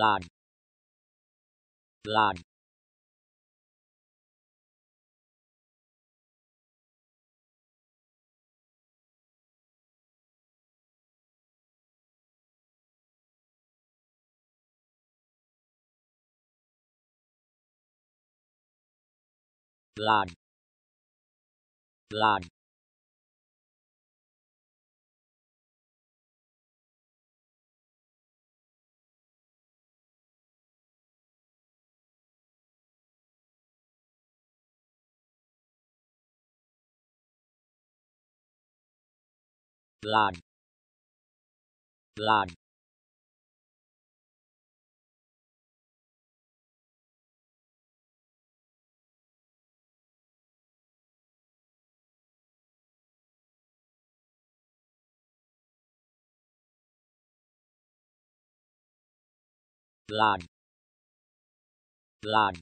log log log log lag lag lag lag